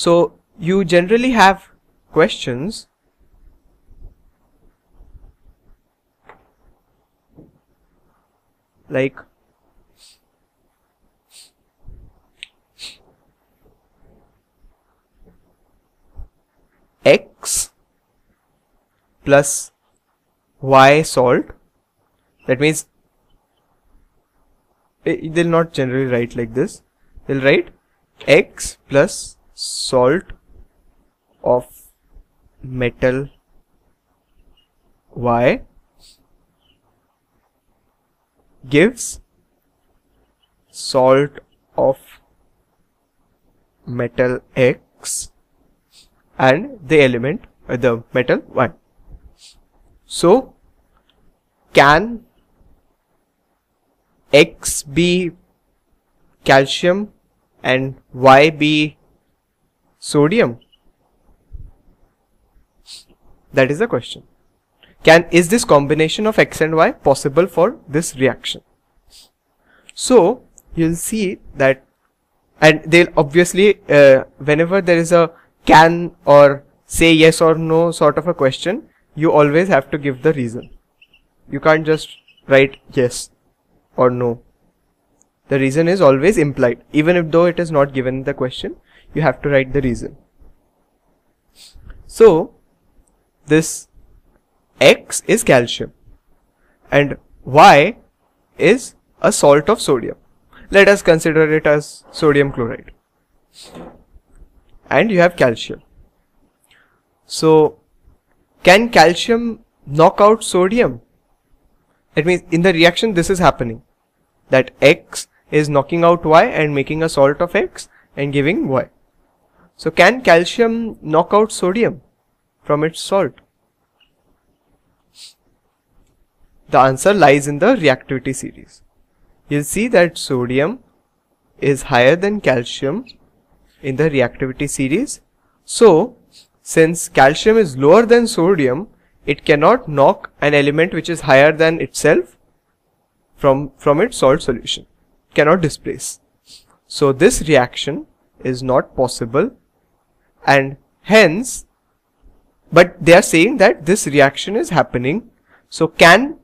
So you generally have questions. Like x plus y salt. That means eh, they'll not generally write like this. They'll write x plus salt of metal y gives salt of metal x and the element uh, the metal y so can x be calcium and y be sodium? That is the question. Can is this combination of x and y possible for this reaction? So you'll see that and they'll obviously uh, whenever there is a can or say yes or no sort of a question you always have to give the reason. You can't just write yes or no. The reason is always implied even if though it is not given in the question you have to write the reason so this X is calcium and Y is a salt of sodium. Let us consider it as sodium chloride. And you have calcium. So, can calcium knock out sodium? It means in the reaction this is happening. That X is knocking out Y and making a salt of X and giving Y. So can calcium knock out sodium from its salt? The answer lies in the reactivity series. You'll see that sodium is higher than calcium in the reactivity series. So, since calcium is lower than sodium, it cannot knock an element which is higher than itself from, from its salt solution. Cannot displace. So, this reaction is not possible and hence, but they are saying that this reaction is happening. So, can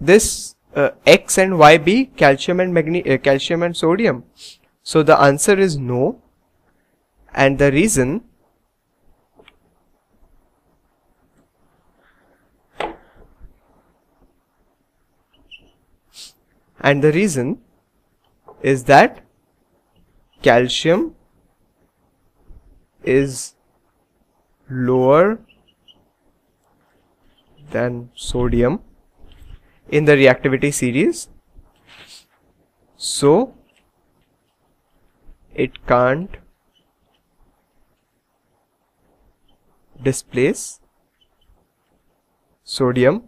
this uh, X and Y be calcium and magne uh, calcium and sodium? So the answer is no. And the reason and the reason is that calcium is lower than sodium in the reactivity series. So it can't displace sodium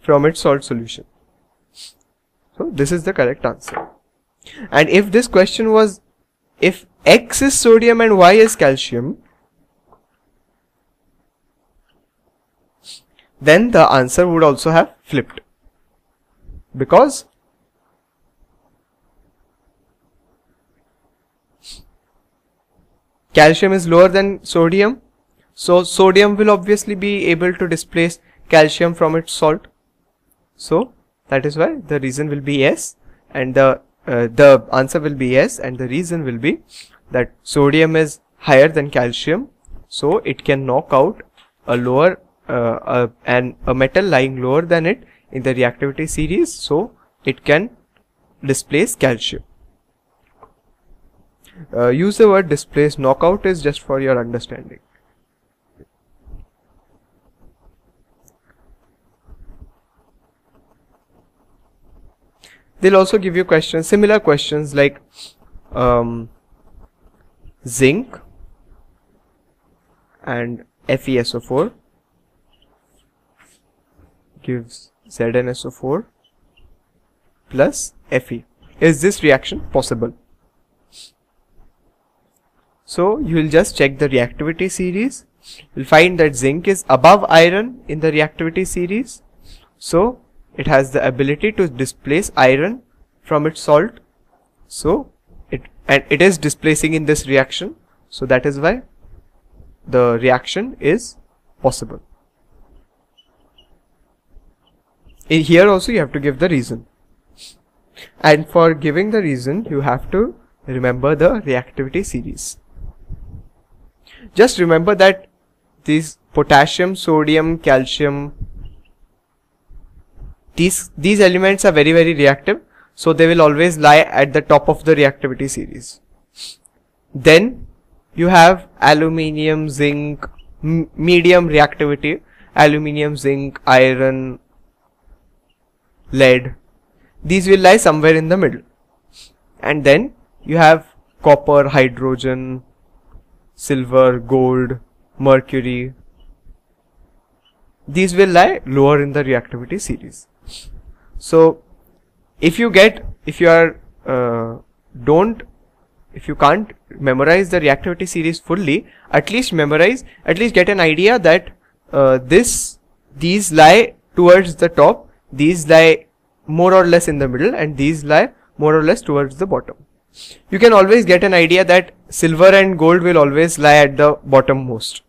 from its salt solution. So this is the correct answer. And if this question was if x is sodium and y is calcium. Then the answer would also have flipped. Because calcium is lower than sodium so sodium will obviously be able to displace calcium from its salt. So that is why the reason will be yes and the uh, the answer will be yes and the reason will be that sodium is higher than calcium so it can knock out a lower uh, uh, and a metal lying lower than it in the reactivity series so it can displace calcium. Uh, use the word displace knockout is just for your understanding. They'll also give you questions, similar questions like um, zinc and FeSO4 gives ZnSO4 plus Fe. Is this reaction possible? So you will just check the reactivity series. You'll find that zinc is above iron in the reactivity series. So it has the ability to displace iron from its salt. So and it is displacing in this reaction. So that is why the reaction is possible. In here also you have to give the reason. And for giving the reason, you have to remember the reactivity series. Just remember that these potassium, sodium, calcium, these, these elements are very, very reactive. So they will always lie at the top of the reactivity series. Then you have aluminium, zinc, medium reactivity, aluminium, zinc, iron, lead. These will lie somewhere in the middle. And then you have copper, hydrogen, silver, gold, mercury. These will lie lower in the reactivity series. So if you get, if you are, uh, don't, if you can't memorize the reactivity series fully, at least memorize, at least get an idea that uh, this, these lie towards the top, these lie more or less in the middle and these lie more or less towards the bottom. You can always get an idea that silver and gold will always lie at the bottom most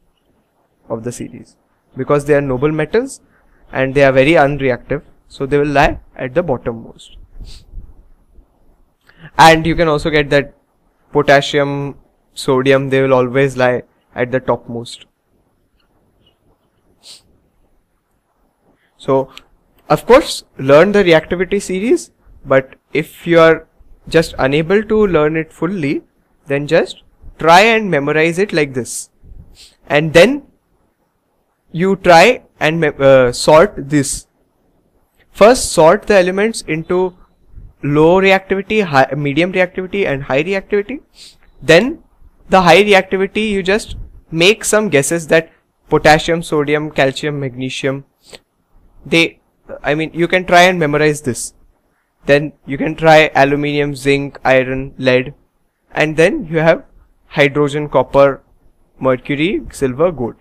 of the series because they are noble metals and they are very unreactive so they will lie at the bottom most and you can also get that potassium sodium they will always lie at the topmost so of course, learn the reactivity series, but if you are just unable to learn it fully, then just try and memorize it like this. And then you try and uh, sort this. First, sort the elements into low reactivity, high, medium reactivity and high reactivity. Then the high reactivity, you just make some guesses that potassium, sodium, calcium, magnesium, they I mean, you can try and memorize this. Then you can try aluminium, zinc, iron, lead, and then you have hydrogen, copper, mercury, silver, gold.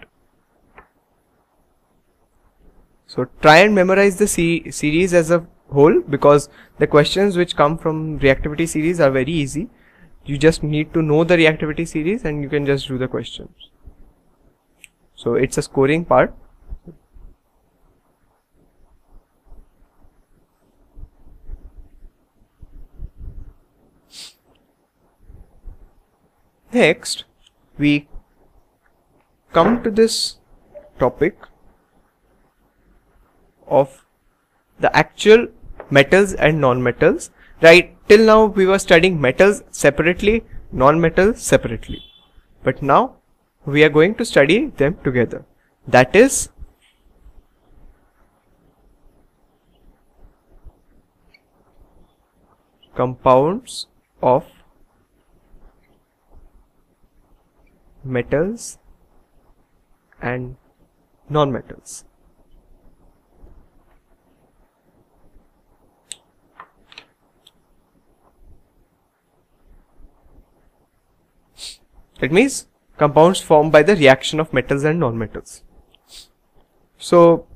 So try and memorize the C series as a whole because the questions which come from reactivity series are very easy. You just need to know the reactivity series and you can just do the questions. So it's a scoring part. Next, we come to this topic of the actual metals and non-metals. Right, till now we were studying metals separately, non-metals separately. But now we are going to study them together. That is compounds of metals and non-metals. It means compounds formed by the reaction of metals and non-metals. So,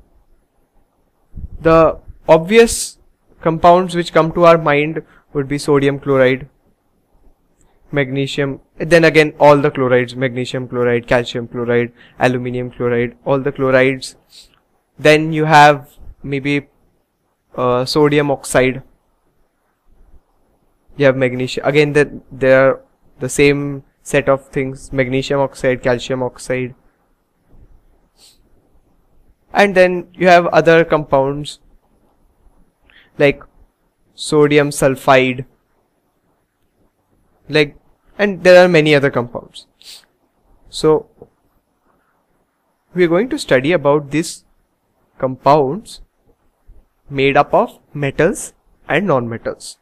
the obvious compounds which come to our mind would be sodium chloride, magnesium then again all the chlorides magnesium chloride calcium chloride aluminium chloride all the chlorides then you have maybe uh, sodium oxide you have magnesium again that there are the same set of things magnesium oxide calcium oxide and then you have other compounds like sodium sulfide like and there are many other compounds. So we are going to study about these compounds made up of metals and non-metals.